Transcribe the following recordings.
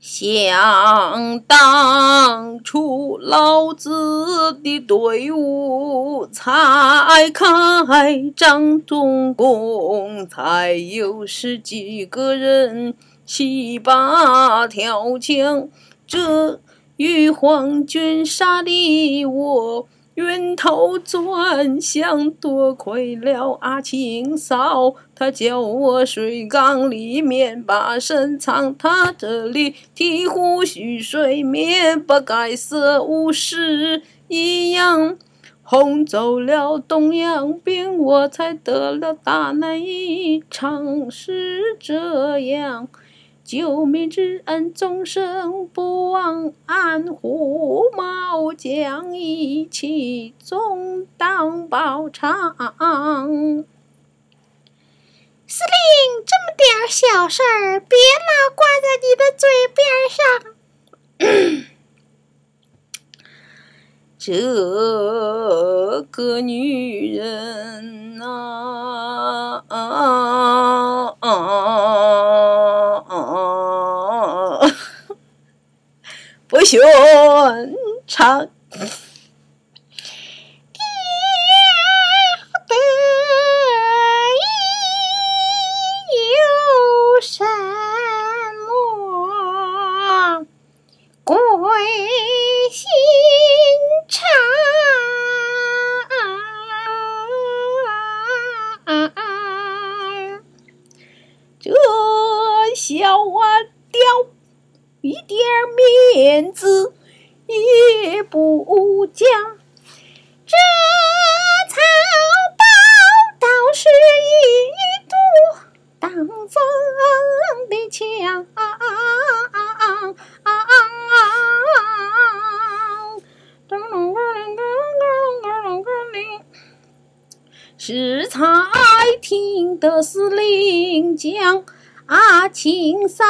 想当初，老子的队伍才开张，总共才有十几个人，七八条枪。这玉皇军杀的我。晕头转向，多亏了阿青嫂，她叫我水缸里面把身藏，她这里剃胡须睡眠，不该死无事一样，轰走了东洋兵，我才得了大难一场，是这样。救命之恩，终生不忘。安虎毛将一起终当报偿。司令，这么点小事儿，别老挂在你的嘴边上。这个女人不寻常，爹得意有什么贵心肠？这小娃。点面子也不讲，这草包倒是一堵挡风的墙。是才听得司令讲。阿青嫂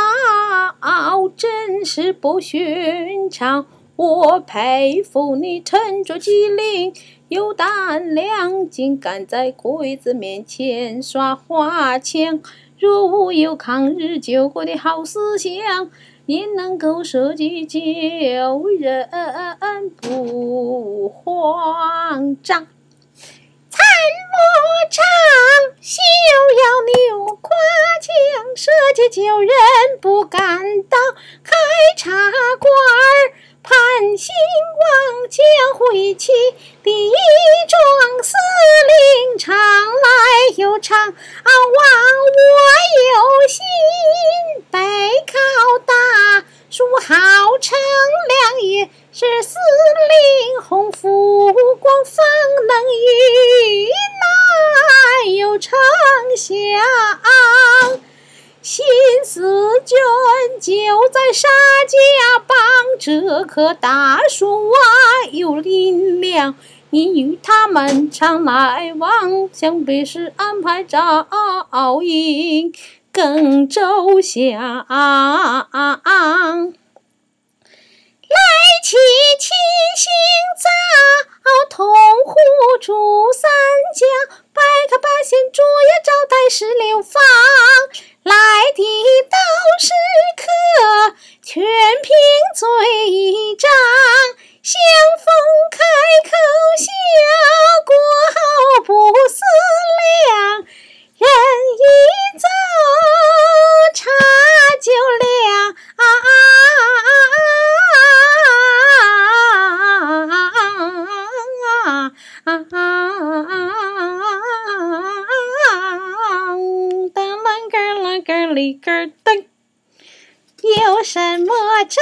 真是不寻常，我佩服你沉着机灵，有胆量，竟敢在鬼子面前耍花枪。若无有抗日救国的好思想，你能够舍己救人不慌张。参谋长，休要扭夸奖，设计救人不敢当。开茶馆儿，盼兴旺，将会起第一桩。司令常来又常往，我有心背靠大树，好乘凉也。是司令洪福光，方能与那有丞相。新四军就在沙家浜，这棵大树啊有力量，你与他们常来往，想必是安排照应更周详。来齐七星在，里根灯，有什么照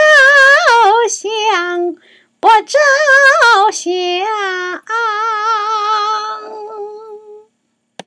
相不照相？